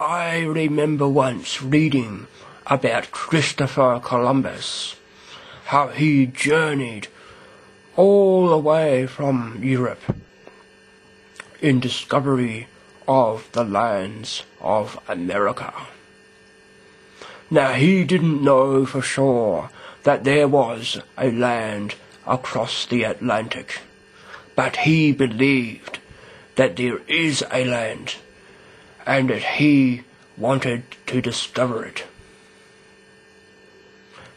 I remember once reading about Christopher Columbus, how he journeyed all the way from Europe in discovery of the lands of America. Now he didn't know for sure that there was a land across the Atlantic, but he believed that there is a land and that he wanted to discover it.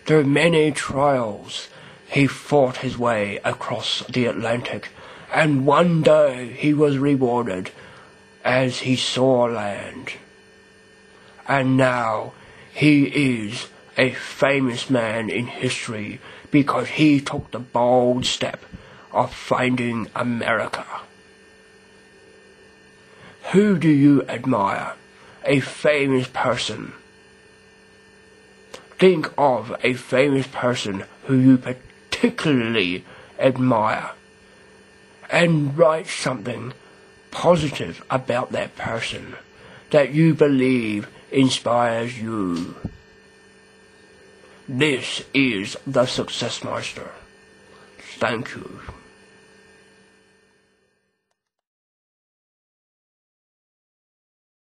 Through many trials, he fought his way across the Atlantic, and one day he was rewarded as he saw land. And now he is a famous man in history because he took the bold step of finding America. Who do you admire? A famous person. Think of a famous person who you particularly admire and write something positive about that person that you believe inspires you. This is the Success Meister. Thank you.